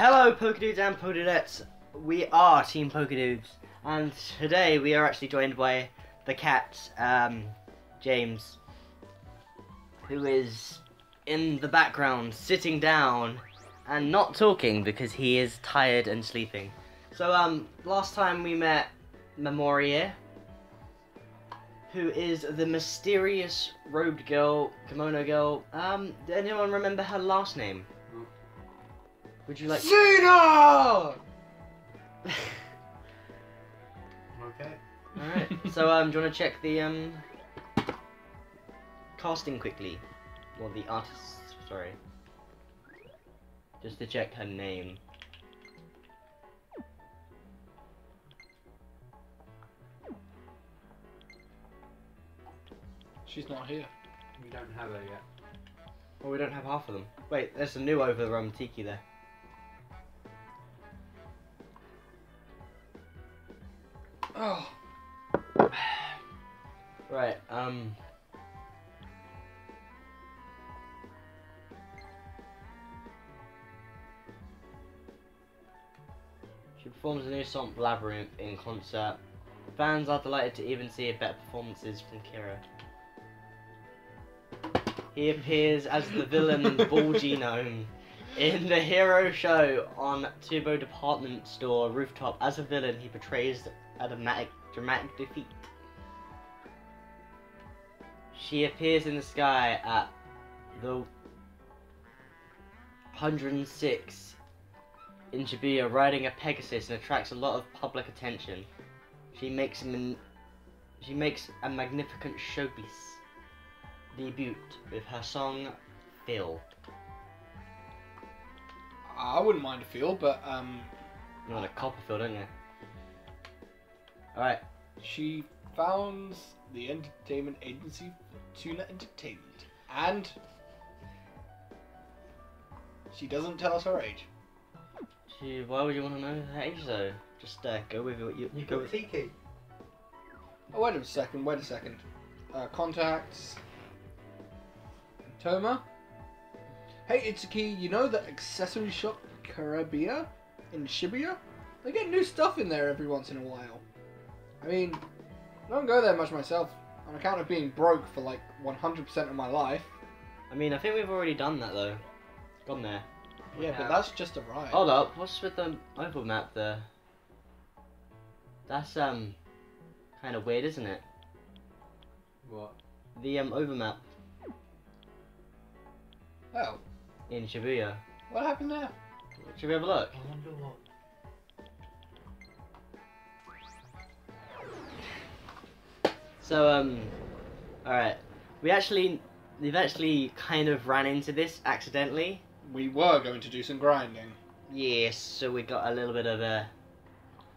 Hello, Pokedudes and Pokedudettes. We are Team Pokedudes, and today we are actually joined by the cat, um, James, who is in the background, sitting down and not talking because he is tired and sleeping. So, um, last time we met Memoria, who is the mysterious robed girl, kimono girl. Um, anyone remember her last name? Would you like? Cena! Okay. Alright, so um, do you want to check the um casting quickly? Or the artist, sorry. Just to check her name. She's not here. We don't have her yet. Well, we don't have half of them. Wait, there's a new over um, Tiki there. Oh, Right, um. She performs a new song, Labyrinth, in concert. Fans are delighted to even see better performances from Kiria. He appears as the villain Ball Genome in the hero show on Turbo Department Store rooftop. As a villain, he portrays a dramatic, dramatic defeat. She appears in the sky at the 106 in Shibuya riding a Pegasus and attracts a lot of public attention. She makes a she makes a magnificent showpiece debut with her song Phil. I wouldn't mind a feel, but um, You want a copper Copperfield, don't you? Alright, she founds the entertainment agency Tuna Entertainment, and she doesn't tell us her age. she, why would you want to know her age though? Just uh, go with what you, You go with. Tiki. Oh, wait a second. Wait a second. Uh, contacts. Touma. Hey, Itsuki. You know the accessory shop Carabia in Shibuya? They get new stuff in there every once in a while. I mean, I don't go there much myself on account of being broke for like 100% of my life. I mean, I think we've already done that though. Gone there. We yeah, but that's just a ride. Hold up, what's with the oval map there? That's um kind of weird, isn't it? What? The um overmap Oh, in Shibuya. what happened there? Should we have a look? I wonder what. So um, all right, we actually we've actually kind of ran into this accidentally. We were going to do some grinding. Yes, so we got a little bit of a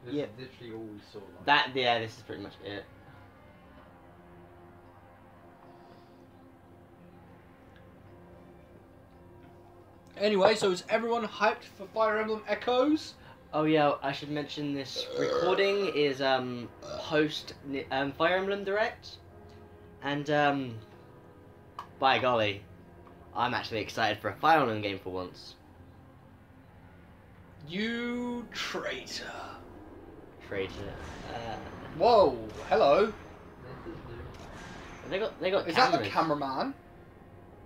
This Yeah. is literally all we saw. Like. that. Yeah, this is pretty much it. Anyway, so is everyone hyped for Fire Emblem Echoes? Oh yeah, I should mention this recording is um post um, Fire Emblem Direct, and um by golly, I'm actually excited for a Fire Emblem game for once. You traitor. Traitor. Uh, Whoa, hello. This is new. they got they got Is that the cameraman?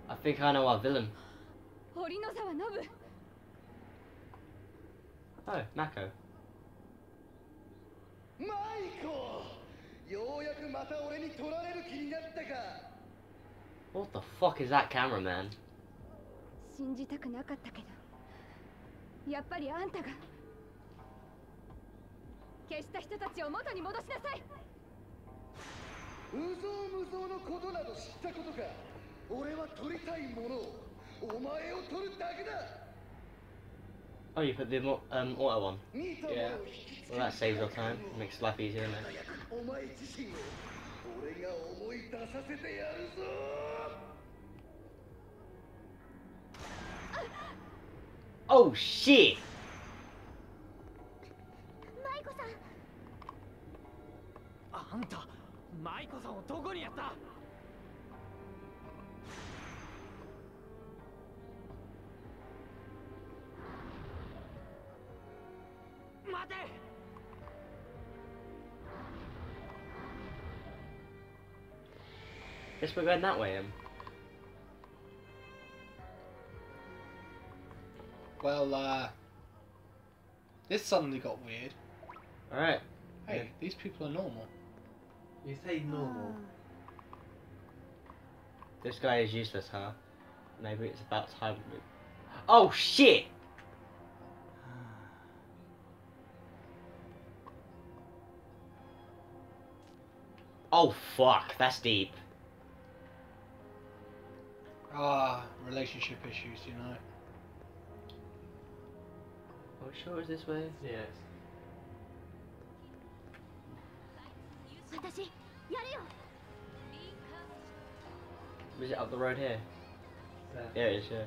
I think I know our villain. Oh, Mako. マイコようやくまた俺に取られる気になったか。What the fuck is that cameraman? 信じたくなかったけど。やっぱりあんたが。消した人たちを元に戻しなさい。無造無造のことなど知ったことか。俺は取りたいものをお前を取るだけだ Oh, you put the mo- um auto on. 見たものを Yeah. 引きつけ Well, that saves your time. Makes life easier, doesn't it? 輝くお前自身を俺が思い出させてやるぞ Oh shit! マイコさんあ Guess we're going that way, um. Well, uh, this suddenly got weird. Alright. Hey, these people are normal. You say normal. This guy is useless, huh? Maybe it's about time we... Oh, shit! Oh, fuck. That's deep. Ah, oh, relationship issues, you know. Are we sure is this way? Yes. Is it up the road here? Yeah, yeah it is, yeah.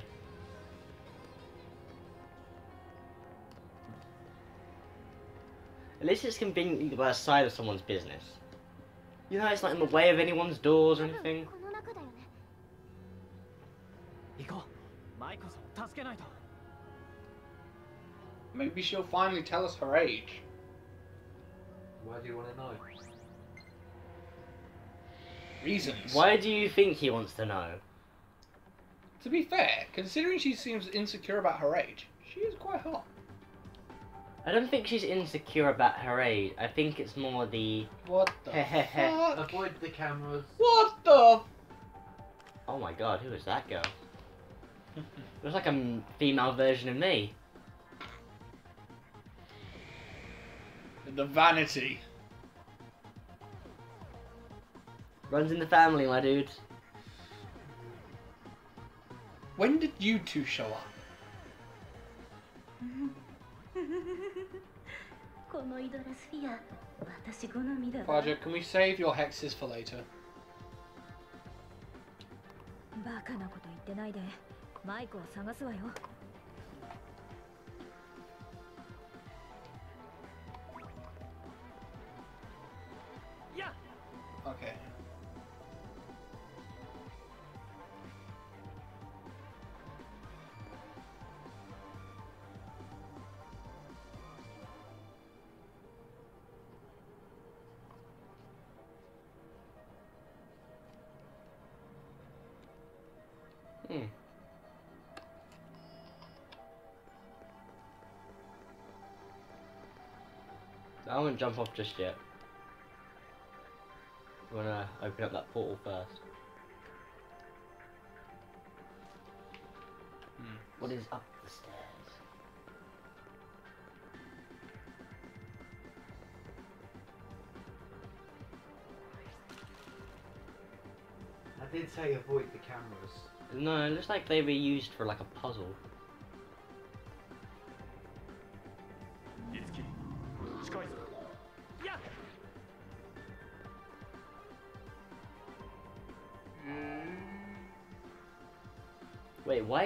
At least it's conveniently by the side of someone's business. You know, it's not in the way of anyone's doors or anything. この中だよね行こうマイコさんを助けないと Maybe she'll finally tell us her age. Why do you want to know? Reasons. Why do you think he wants to know? To be fair, considering she seems insecure about her age, she is quite hot. I don't think she's insecure about her age. I think it's more the. What the Hehehe. fuck? Avoid the cameras. What the? Oh my god, who is that girl? Looks like a m- female version of me. The vanity. Runs in the family, my dude. When did you two show up? このイドラスフィア私好みだわ Faja, can we save your hexes for later? バカなこと言ってないで マイクを探すわよ Okay. Hmm. I won't jump off just yet. We wanna open up that portal first. Hmm. What is up the stairs? I did say avoid the cameras. No, it looks like they were used for like a puzzle.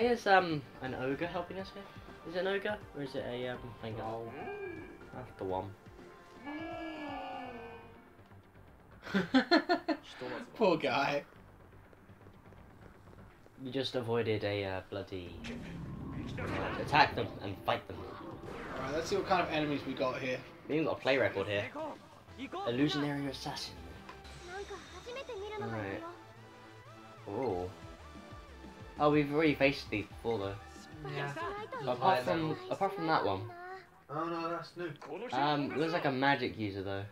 is um an ogre helping us here? Is it an ogre or is it a um thing? Oh, that's the one. Poor guy. We just avoided a uh, bloody uh, attack them and fight them. Alright, let's see what kind of enemies we got here. We even got a play record here. Illusionary assassin. Alright. Oh. Oh, we've already faced these before though. Yeah. Apart from apart from that one. Oh no, that's new. Um, it was like a magic user though.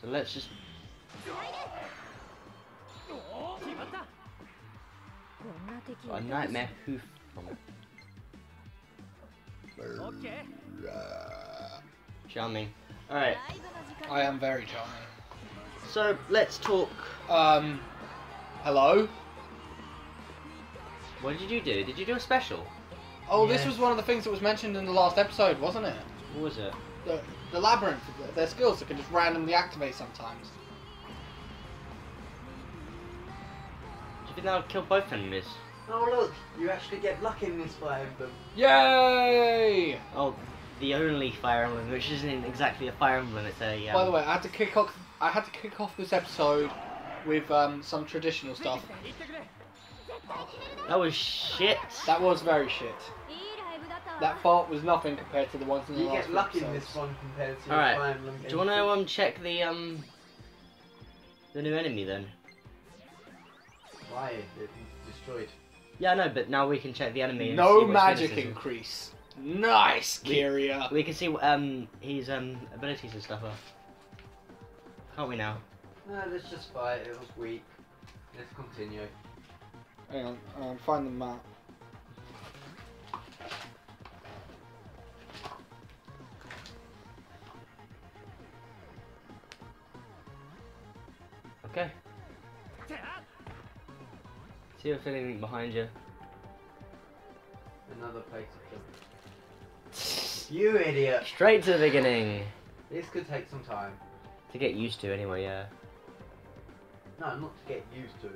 So let's just. Got a nightmare hoof from it. Okay. Charming. Alright. I am very charming so let's talk. Um, hello? What did you do? Did you do a special? Oh, this Yes. was one of the things that was mentioned in the last episode, wasn't it? What was it? The, the labyrinth, their skills that can just randomly activate sometimes. Do you think that'll kill both enemies? Oh look, you actually get luck in this Fire Emblem. Yay! Oh, the only Fire Emblem, which isn't exactly a Fire Emblem, it's a. Um, By the way, I had to kick off. I had to kick off this episode with um, some traditional stuff. That was shit. That was very shit. That fart was nothing compared to the ones in the you last. You get lucky in this one compared to. All right. Do you want to um check the um the new enemy then? Why it destroyed? Yeah, I know, but now we can check the enemy. no magic increase. Nice, Kiria. We, we, can see um his um abilities and stuff are. Can't we now? No, let's just fight. It was weak. Let's continue. Hang on, um, find the map. Okay. See if anything behind you. Another place to jump. You idiot! Straight to the beginning. This could take some time. To get used to, anyway, yeah. No, not to get used to.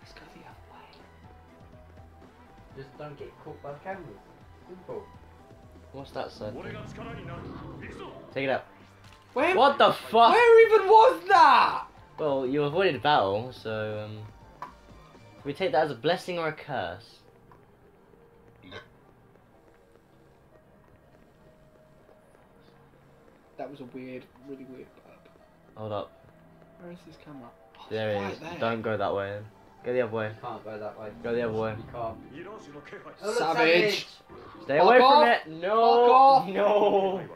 Let's go the other way. Just don't get caught by the cameras. Simple. What's that said? Take it out. Where, what the fuck? Where even was that? Well, you avoided battle, so um, we take that as a blessing or a curse? was a weird, really weird burp. Hold up. Where is this camera? Oh, there it is. There. Don't go that way. Go the other way. You can't go that way. Go the other way. You can't. Oh, savage. savage. Stay Fuck away off. from it. No. Fuck off. No.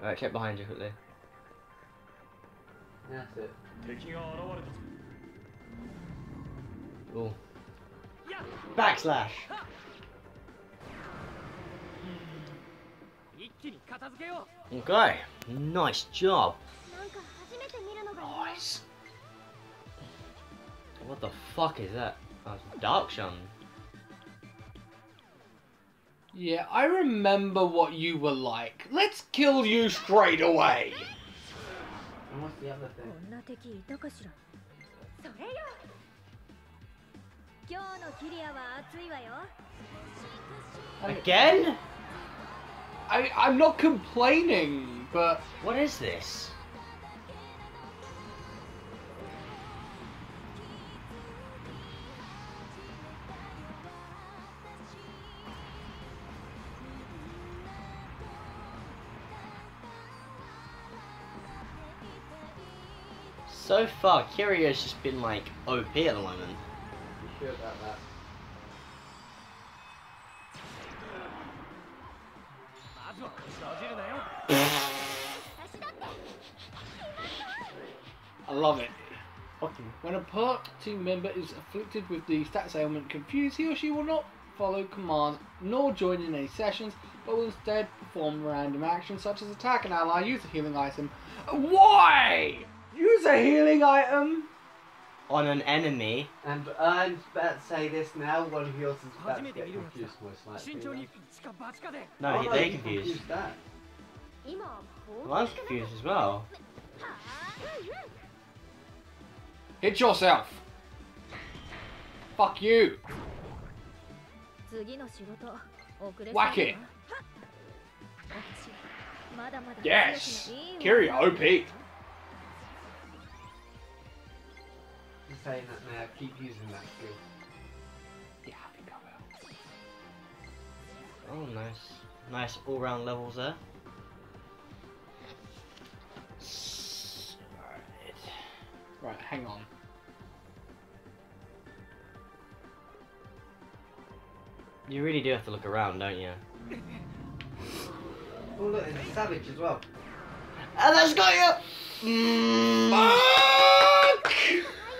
Alright, check behind you quickly. That's it. Oh. Backslash! Okay, nice job. Nice. What the fuck is that? That's dark shun. Yeah, I remember what you were like. Let's kill you straight away. And what's the other thing? Again? I, I'm not complaining, but What is this? So far, Kiria's just been like OP at the moment. You sure about that? love it. Fucking. When a part team member is afflicted with the stats ailment confused, he or she will not follow commands nor join in any sessions, but will instead perform random actions such as attack an ally, use a healing item. Why? Use a healing item? On an enemy. And I'm about to say this now, one of yours is about to get confused most likely. No, he, oh, they confused. That. Well, I was confused as well. Hit yourself! Fuck you! Whack it! Yes! Kiria OP! saying that now, keep using that skill. Yeah, I think I will. Oh, nice. Nice all-round levels there. Alright. Right, hang on. You really do have to look around, don't you? Oh look, it's a savage as well. And that's got you! Mm, Fuck!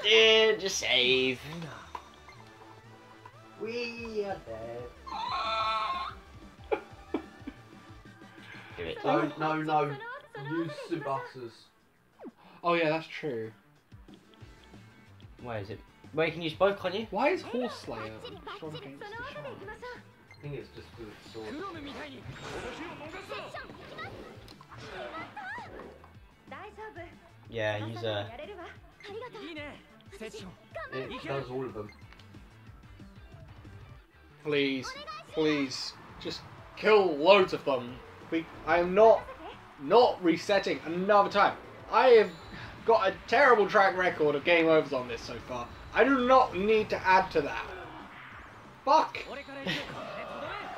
yeah, just save. We are dead. Give it. No, no, no. Use Tsubasa's. Oh yeah, that's true. Where is it? Why you can use both, can't you? Why is Horseslayer strong against the? I think it's just sword. Yeah, use uh, a... It does all of them. Please, please, just kill loads of them. We, I am not, not resetting another time. I have got a terrible track record of game overs on this so far. I do not need to add to that. Fuck!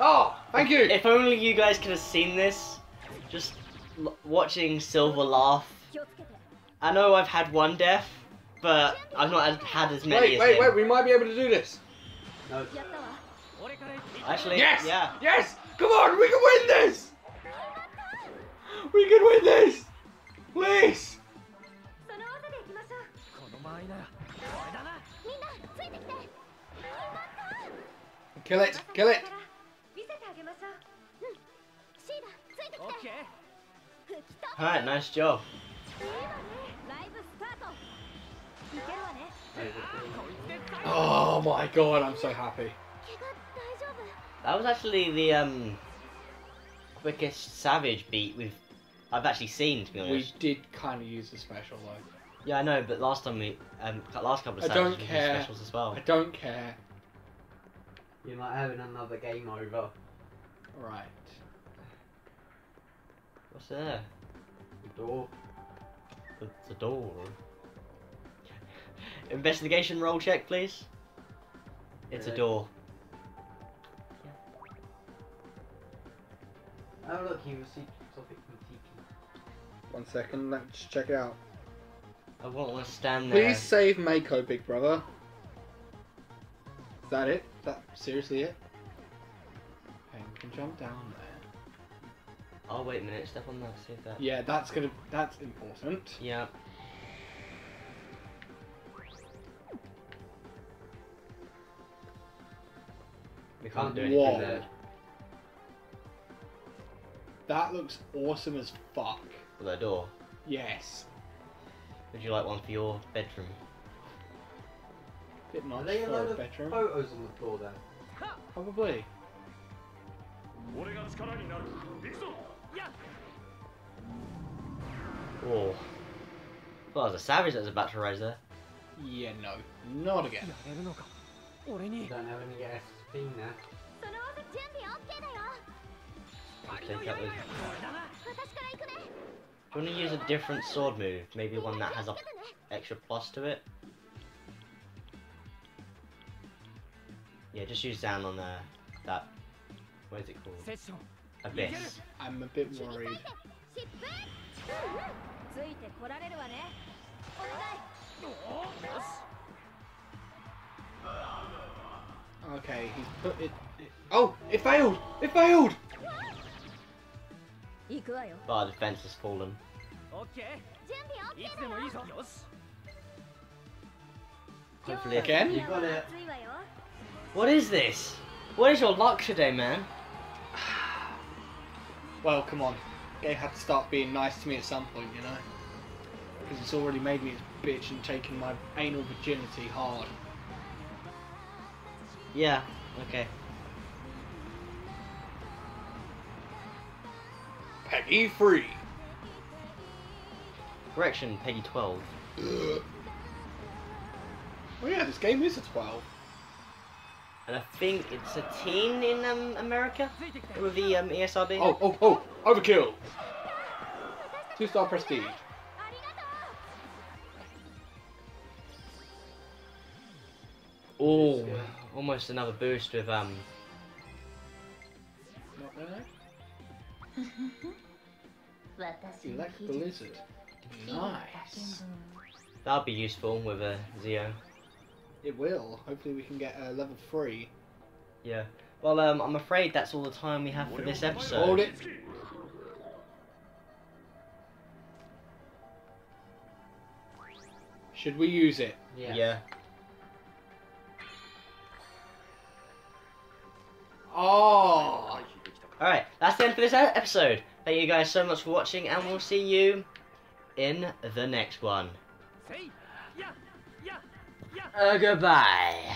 oh, thank you! If only you guys could have seen this. Just watching Silver laugh. I know I've had one death, but I've not had as many wait, as Wait, wait, wait, we might be able to do this. No. Actually, yes! yeah. Yes! Come on, we can win this! We can win this! Please! Kill it! Kill it! Nice job. Oh my god, I'm so happy. That was actually the um, quickest Savage beat we've I've actually seen, to be honest. We did kind of use the special, though. Yeah, I know, but last time we um last couple of I don't Savages we used care. specials as well. I don't care. You're like having another game over. Right. What's there? The door. The, a door. Investigation roll check, please. It's a Really? door. Oh look, you received topic from Tiki. One second, let's check it out. I won't want to stand there. Please save Maiko, big brother. Is that it? Is that seriously it? Okay, we can jump down there. Oh wait a minute, step on that. See if that. Yeah, that's gonna. That's important. Yeah. We can't do anything Whoa. there. That looks awesome as fuck. With that door. Yes. Would you like one for your bedroom? Bit nice Lay a for load a bedroom. Photos on the floor then. Probably. Oh. Well, there's a savage that's about to rise there. Yeah, no. Not again. You don't have any SP now. Okay, I'm to use a different sword move, maybe one that has a extra plus to it. Yeah, just use down on the that what is it called? Abyss. I'm a bit worried. Okay, he's put it. Oh, it failed! It failed! But our defense has fallen. Okay. Hopefully again. You got it. What is this? What is your luck today, man? well, come on. Game had to start being nice to me at some point, you know. Because it's already made me a bitch and taken my anal virginity hard. Yeah. Okay. PEGI Free. Correction, PEGI 12. Ugh. Oh, yeah, this game is a 12. And I think it's a 10 in um, America with the um, ESRB. Oh, oh, oh! Overkill! Two star prestige. Oh, almost another boost with um. Not there. う私 Select the lizard. Nice. That'll be useful with a Zeo. It will. Hopefully we can get uh, level 3. Yeah. Well, um, I'm afraid that's all the time we have for this episode. Hold it. Should we use it? Yeah. Yeah. Oh! Alright, that's the end for this episode. Thank you guys so much for watching, and we'll see you in the next one. Uh, goodbye.